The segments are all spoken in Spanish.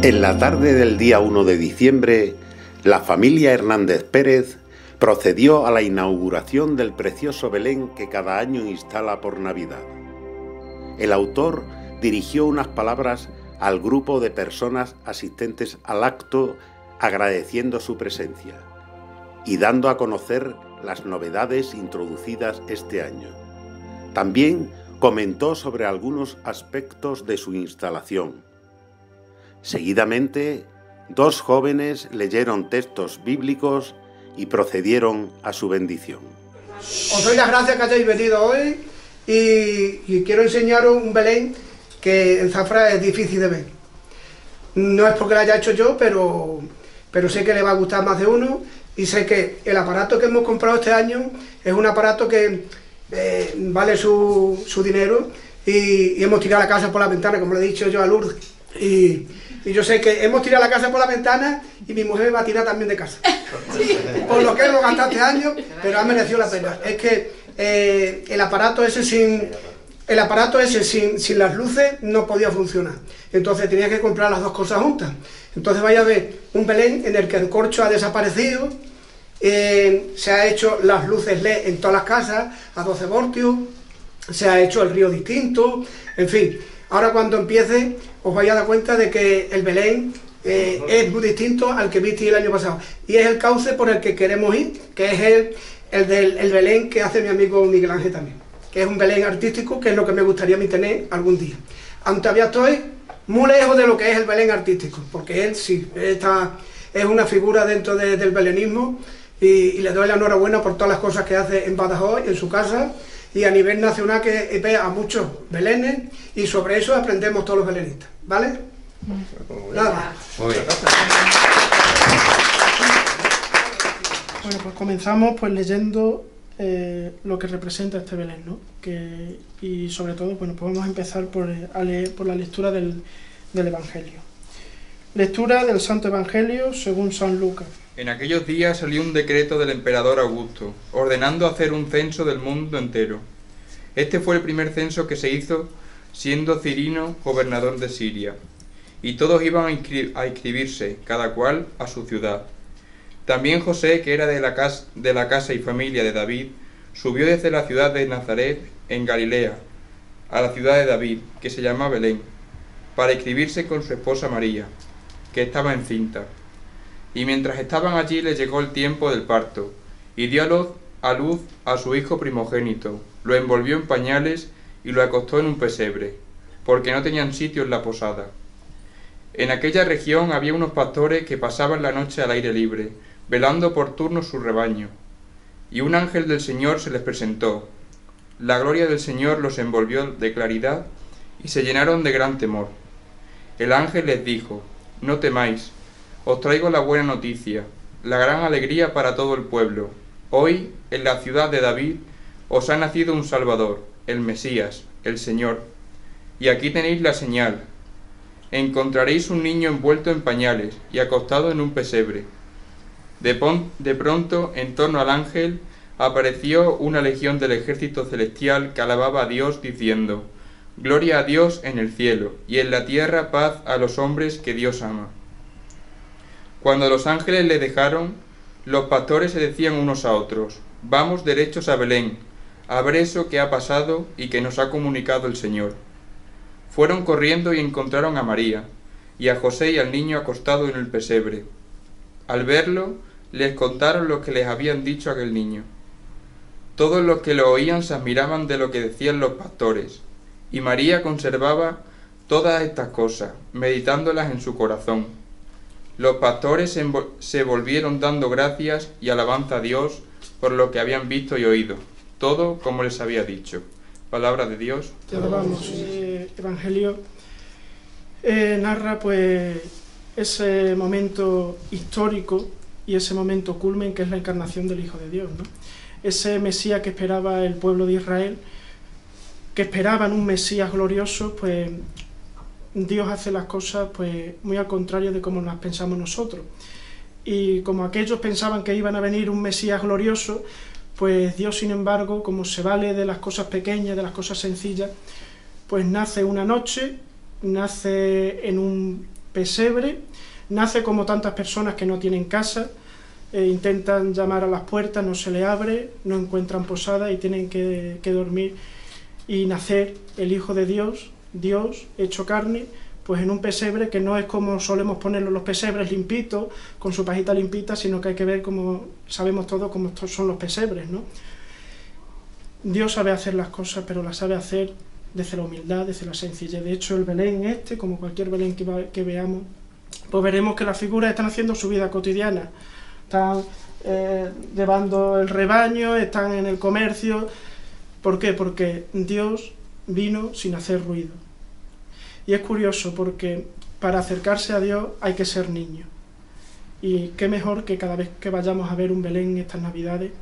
En la tarde del día 1 de diciembre, la familia Hernández Pérez procedió a la inauguración del precioso Belén que cada año instala por Navidad. El autor dirigió unas palabras al grupo de personas asistentes al acto agradeciendo su presencia y dando a conocer las novedades introducidas este año. También comentó sobre algunos aspectos de su instalación. Seguidamente, dos jóvenes leyeron textos bíblicos y procedieron a su bendición. Os doy las gracias que hayáis venido hoy y, quiero enseñaros un Belén que en Zafra es difícil de ver. No es porque lo haya hecho yo, pero, pero sé que le va a gustar más de uno y sé que el aparato que hemos comprado este año es un aparato que eh, vale su, su dinero y, hemos tirado la casa por la ventana, como le he dicho yo a Lourdes. Y, y yo sé que hemos tirado la casa por la ventana y mi mujer va a tirar también de casa. Por lo que hemos gastado este año, pero ha merecido la pena. Es que eh, el aparato ese sin... El aparato ese sin, sin las luces no podía funcionar. Entonces tenía que comprar las dos cosas juntas. Entonces vaya a ver un Belén en el que el corcho ha desaparecido, eh, se ha hecho las luces LED en todas las casas a 12 voltios, se ha hecho el río distinto, en fin. Ahora cuando empiece os vais a dar cuenta de que el Belén eh, es muy distinto al que viste el año pasado. Y es el cauce por el que queremos ir, que es el, el del el Belén que hace mi amigo Miguel Ángel también. Que es un Belén artístico, que es lo que me gustaría a mí tener algún día. Aunque todavía estoy muy lejos de lo que es el Belén artístico, porque él sí, está, es una figura dentro del belenismo y, le doy la enhorabuena por todas las cosas que hace en Badajoz, en su casa, y a nivel nacional que ve a muchos belenes y sobre eso aprendemos todos los belenistas, ¿vale? Nada. Bueno, pues comenzamos pues leyendo eh, lo que representa este Belén, ¿no? Que, y sobre todo, bueno, pues vamos a empezar por, leer, por la lectura del, del Evangelio. Lectura del Santo Evangelio según San Lucas. En aquellos días salió un decreto del emperador Augusto, ordenando hacer un censo del mundo entero. Este fue el primer censo que se hizo siendo Cirino gobernador de Siria, y todos iban a, inscribirse, cada cual a su ciudad. También José, que era de la, casa, casa y familia de David, subió desde la ciudad de Nazaret, en Galilea, a la ciudad de David, que se llama Belén, para inscribirse con su esposa María, que estaba encinta. Y mientras estaban allí le llegó el tiempo del parto, y dio a luz a, luz su hijo primogénito, lo envolvió en pañales y lo acostó en un pesebre, porque no tenían sitio en la posada. En aquella región había unos pastores que pasaban la noche al aire libre, velando por turno su rebaño. Y un ángel del Señor se les presentó. La gloria del Señor los envolvió de claridad y se llenaron de gran temor. El ángel les dijo, No temáis, os traigo la buena noticia, la gran alegría para todo el pueblo. Hoy, en la ciudad de David, os ha nacido un Salvador, el Mesías, el Señor. Y aquí tenéis la señal. Encontraréis un niño envuelto en pañales y acostado en un pesebre. De, de pronto, en torno al ángel, apareció una legión del ejército celestial que alababa a Dios diciendo, Gloria a Dios en el cielo, y en la tierra paz a los hombres que Dios ama. Cuando los ángeles le dejaron, los pastores se decían unos a otros, Vamos derechos a Belén, a ver eso que ha pasado y que nos ha comunicado el Señor. Fueron corriendo y encontraron a María, y a José y al niño acostado en el pesebre. Al verlo, les contaron lo que les habían dicho aquel niño. Todos los que lo oían se admiraban de lo que decían los pastores, y María conservaba todas estas cosas, meditándolas en su corazón. Los pastores se volvieron dando gracias y alabanza a Dios por lo que habían visto y oído, todo como les había dicho. Palabra de Dios. Te alabamos. Eh, Evangelio eh, narra pues ese momento histórico y ese momento culmen que es la encarnación del Hijo de Dios, ¿no? Ese Mesías que esperaba el pueblo de Israel, que esperaban un Mesías glorioso, pues Dios hace las cosas pues muy al contrario de como las pensamos nosotros. Y como aquellos pensaban que iban a venir un Mesías glorioso, pues Dios, sin embargo, como se vale de las cosas pequeñas, de las cosas sencillas, pues nace una noche, nace en un, pesebre, nace como tantas personas que no tienen casa, e intentan llamar a las puertas, no se le abre, no encuentran posada y tienen que, que dormir y nacer el Hijo de Dios, Dios hecho carne, pues en un pesebre que no es como solemos ponerlo los pesebres limpitos, con su pajita limpita, sino que hay que ver como sabemos todos cómo son los pesebres, ¿no? Dios sabe hacer las cosas, pero las sabe hacer desde la humildad, desde la sencillez. De hecho, el Belén este, como cualquier Belén que, que veamos, pues veremos que las figuras están haciendo su vida cotidiana. Están eh, llevando el rebaño, están en el comercio. ¿Por qué? Porque Dios vino sin hacer ruido. Y es curioso porque para acercarse a Dios hay que ser niño. Y qué mejor que cada vez que vayamos a ver un Belén estas Navidades,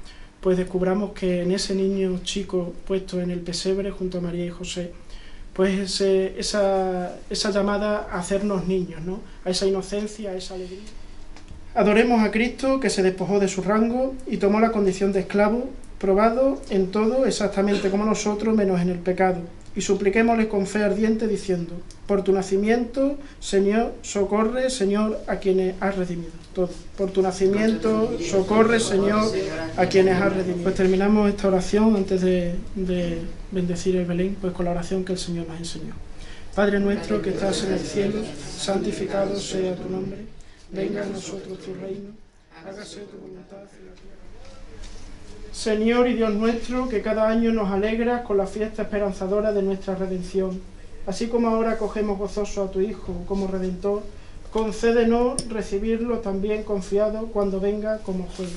pues descubramos que en ese niño chico puesto en el pesebre junto a María y José, pues esa, esa llamada a hacernos niños, ¿no? a esa inocencia, a esa alegría. Adoremos a Cristo que se despojó de su rango y tomó la condición de esclavo, probado en todo exactamente como nosotros, menos en el pecado y supliquémosle con fe ardiente diciendo, por tu nacimiento, Señor, socorre, Señor, a quienes has redimido. Por tu nacimiento, socorre, Señor, a quienes has redimido. Pues terminamos esta oración antes de, de bendecir el Belén, pues con la oración que el Señor nos enseñó. Padre nuestro que estás en el cielo, santificado sea tu nombre, venga a nosotros tu reino, hágase tu voluntad en la tierra. Señor y Dios nuestro, que cada año nos alegras con la fiesta esperanzadora de nuestra redención, así como ahora acogemos gozoso a tu Hijo como Redentor, concédenos recibirlo también confiado cuando venga como juez.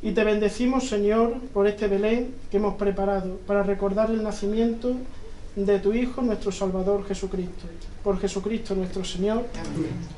Y te bendecimos, Señor, por este Belén que hemos preparado para recordar el nacimiento de tu Hijo, nuestro Salvador Jesucristo. Por Jesucristo nuestro Señor. Amén.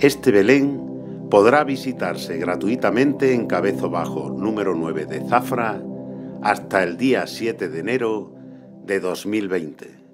Este Belén podrá visitarse gratuitamente en Cabezo Bajo, número 9 de Zafra, hasta el día 7 de enero de 2020.